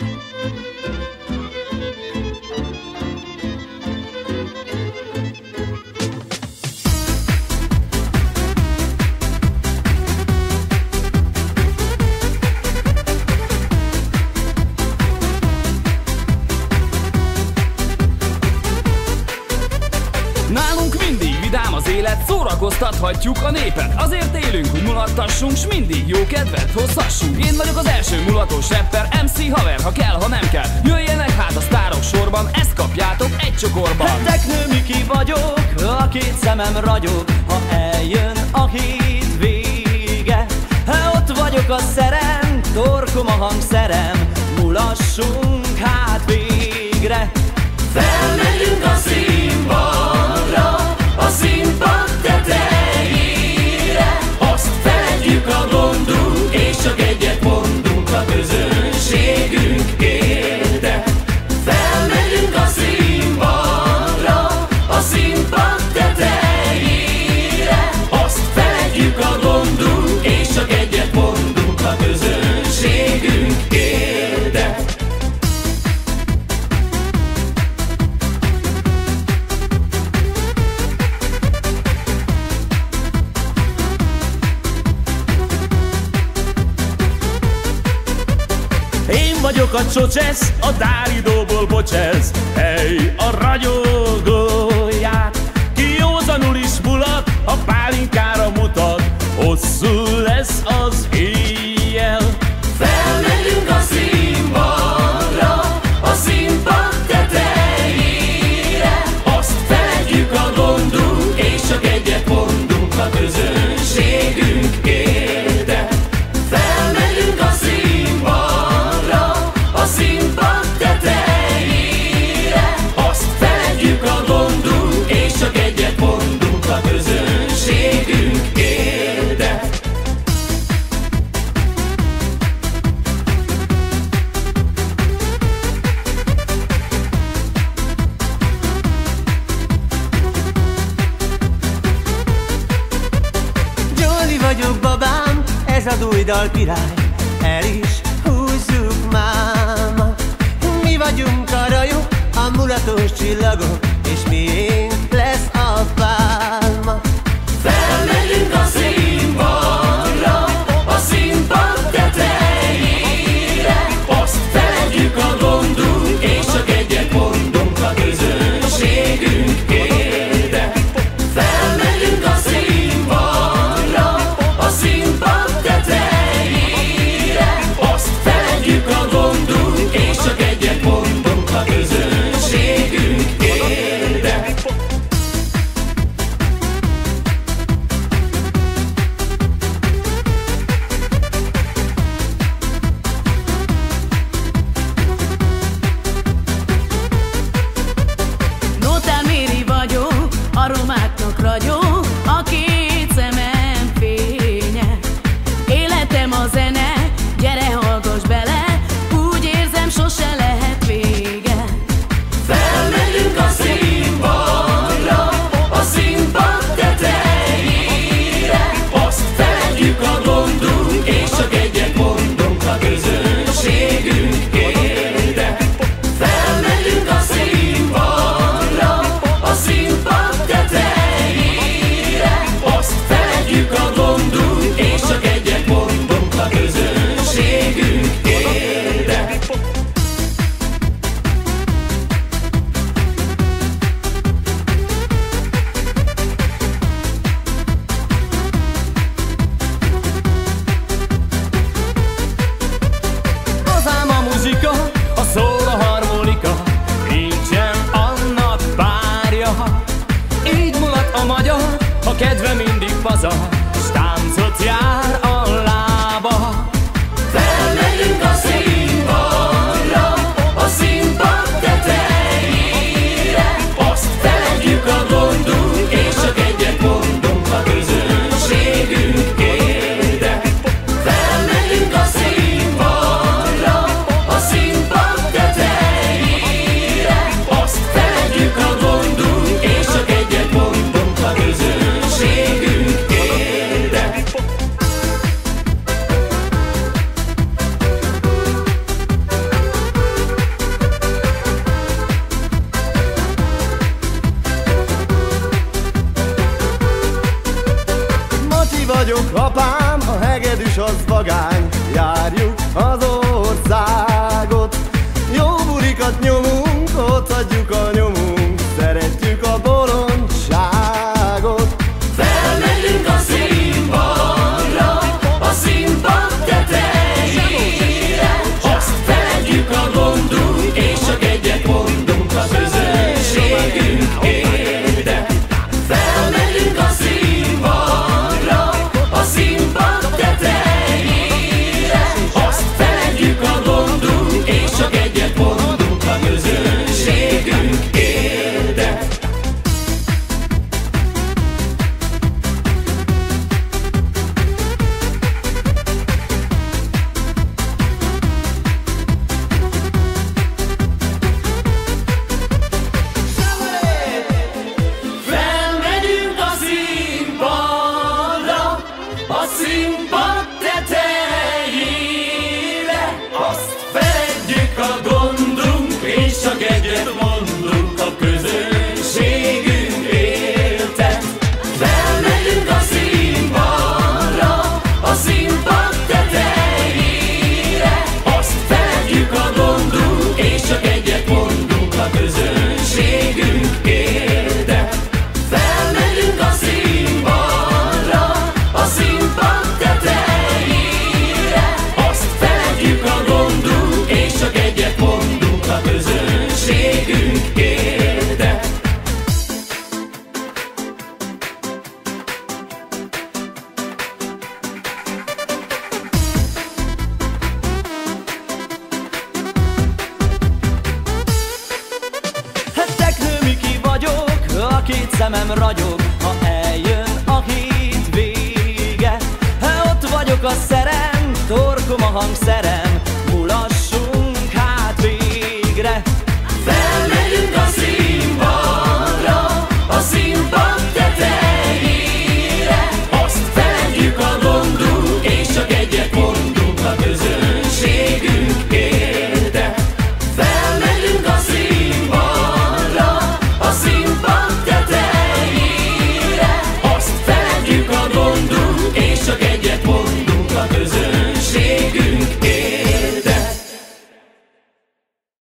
Música mulattathatjuk a népet. Azért élünk, hogy mulattassunk, s mindig jó kedvet hozhassunk. Én vagyok az első mulatos rapper, MC haver, ha kell, ha nem kell. Jöjjenek hát a sztárok sorban, ezt kapjátok egy csokorban. Hát teknő Miki vagyok, a két szemem ragyog. Ha eljön a hét vége ha Ott vagyok a szerem, torkom a hangszerem. Mulassunk hát végre. Felmegyünk a vagyok a csocsesz, a dáridóból bocsesz, hely a ragyogóját. Ki józanul is mulat, a pálinkát az új dal király, el is húzzuk máma. Mi vagyunk a rajok, a mulatos csillagok, és mi. A kedve mindig pazar, s táncot jár. vagyok, apám, a hegedűs az vagány. Két szemem ragyog, ha eljön a hét vége. Ha ott vagyok a szerem, torkom a hangszerem,